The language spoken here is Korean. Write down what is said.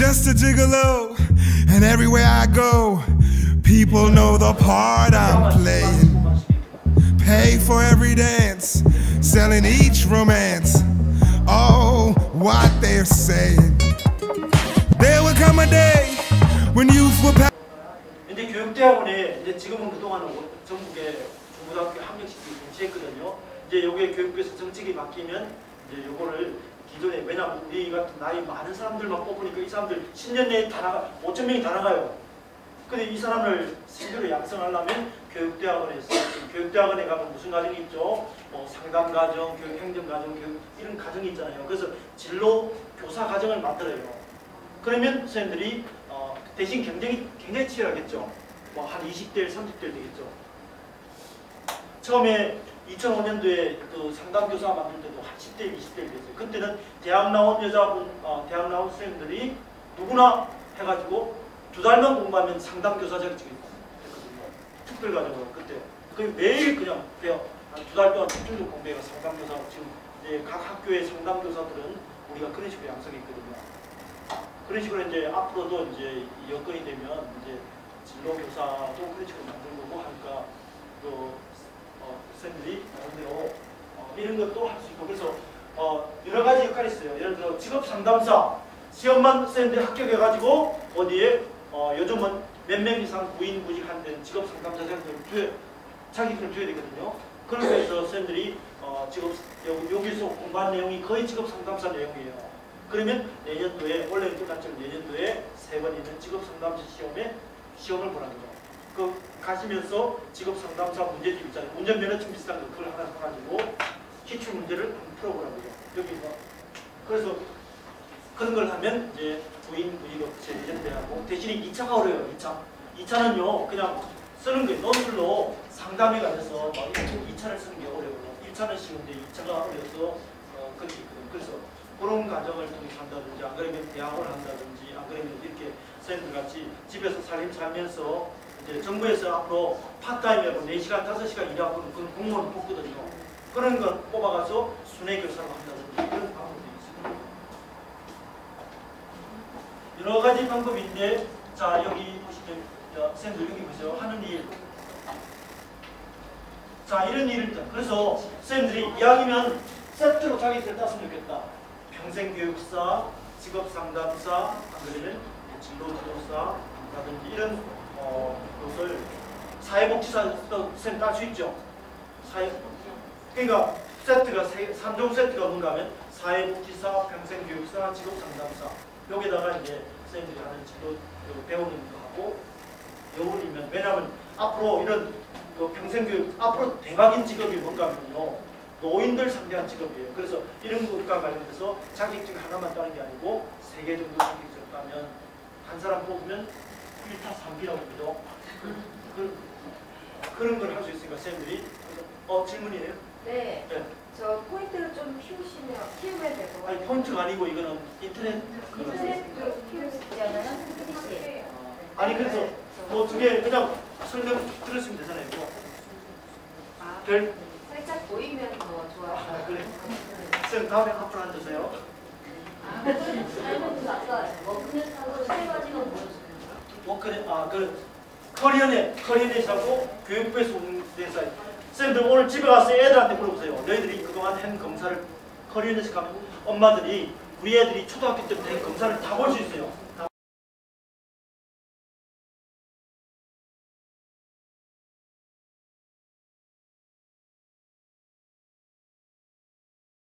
just a gigolo. And everywhere I go, people know the part I'm playing. Pay for every dance, selling each romance. Oh, what they're saying. There will come a day when youth will pass. 이제 교육대학원에 이제 지금은 그동안은 뭐 전국에 중고등학교 한 명씩 동시했거든요. 이제 요게 교육부에서 정책이 바뀌면 이제 요거를 기존에 왜냐면 우리 같은 나이 많은 사람들만 뽑으니까 이 사람들 10년 내에 다 나가 5천 명이 다 나가요. 근데 이 사람을 생교로 양성하려면 교육대학원에서 교육대학원에 가면 무슨 과정이 있죠? 뭐 상담 과정, 교육 행정 과정, 교육 이런 과정이 있잖아요. 그래서 진로 교사 과정을 만들어요. 그러면 선생님들이 어, 대신 경쟁이 굉장히 치열하겠죠. 뭐 한 20대, 30대 되겠죠. 처음에 2005년도에 그 상담 교사 만들 때도 한 10대, 20대 됐어요. 그때는 대학 나온 여자분, 어, 대학 나온 선생님들이 누구나 해가지고 두 달만 공부하면 상담 교사 자격증이 됐거든요. 특별 과정으로 그때. 그 매일 그냥 배워. 두달 동안 집중적 공부해가 상담 교사 지금 이제 각 학교의 상담 교사들은 우리가 그런 식으로 양성했거든요. 그런 식으로 이제 앞으로도 이제 이 여건이 되면 이제 진로 교사도 그런 식으로 만든 거고 하니까 또 어, 선생님들이 나름대로 어, 이런 것도 할 수 있고 그래서 어, 여러 가지 역할이 있어요. 예를 들어 직업 상담사 시험만 선생님들이 합격해가지고 어디에 어, 요즘은 몇 명 이상 구인 구직한 데는 직업 상담사 자격증을 줘야 자격증을 줘야 되거든요. 그런 거에서 선생님들이 어, 직업 여기, 여기서 공부한 내용이 거의 직업 상담사 내용이에요. 그러면 내년도에 원래는 끝났지만 내년도에 세 번 있는 직업 상담사 시험에 시험을 보라는 거죠. 그 가시면서 직업 상담사 문제집 있잖아요. 운전면허증 비슷한 거 그걸 하나 사가지고 기출 문제를 풀어보라고요. 여기서 그래서 그런 걸 하면 이제 부인 부직업체 예전대하고 대신에 2차가 어려워요. 2차. 2차는요 그냥 쓰는 게 논술로 상담에 막 2차를 쓰는 게 어려워요. 1차는 쉬운데 2차가 어려서 어, 그렇게 있거든요. 그래서 그런 과정을 통해서 한다든지 안 그러면 대학을 한다든지 안 그러면 이렇게 선생님들 같이 집에서 살림 살면서 이제 정부에서 앞으로 part time으로 4시간, 5시간 일하고 그런 공무원을 뽑거든요. 그런 걸 뽑아가서 순회 교사로 한다든지 이런 방법이 있습니다. 여러 가지 방법인데 자 여기 보시면 자, 선생님들 여기 보세요. 하는 일. 자 이런 일을 다 그래서 선생님들이 이왕이면 세트로 자기들 땄으면 좋겠다. 평생교육사, 직업상담사, 아니면 진로지도사 라든지 이런 어, 것을 사회복지사 선생님 딸수 있죠. 사회 그러니까 세트가 세, 3종 세트가 뭔가 하면 사회복지사, 평생교육사, 직업상담사 여기다가 이제 선생님들이 하는 진로 배우는 거 하고 요울이면 왜냐하면 앞으로 이런 그 평생교육 앞으로 대박인 직업이 뭔가 하면요 노인들 상대한 직업이에요. 그래서 이런 것과 관련해서 자격증 하나만 따는 게 아니고 세 개 정도 자격증을 따면 한 사람 뽑으면 1타 3기라고 그러죠. 그, 그, 그런 걸 할 수 있으니까 그래서 어 질문이에요? 네. 네. 저 포인트를 좀 키우시면 키우면 같아요. 아니 포인트가 아니고 이거는 인터넷. 인터넷도 키울 수 있잖아요. PC. 아니 그래서 뭐 두 개 그냥 설명 들으시면 되잖아요. 뭐. 아, 별 살짝 보이면 더 좋아요. 아, 그래. 선생님 다음에 앞으로 앉으세요. 워크넷 아그 커리어넷 커리어넷하고 교육부에서 오는 데서 선생님들 오늘 집에 가서 애들한테 물어보세요. 너희들이 그동안 한 검사를 커리어넷에 가면 엄마들이 우리 애들이 초등학교 때부터 한 검사를 다 볼 수 있어요.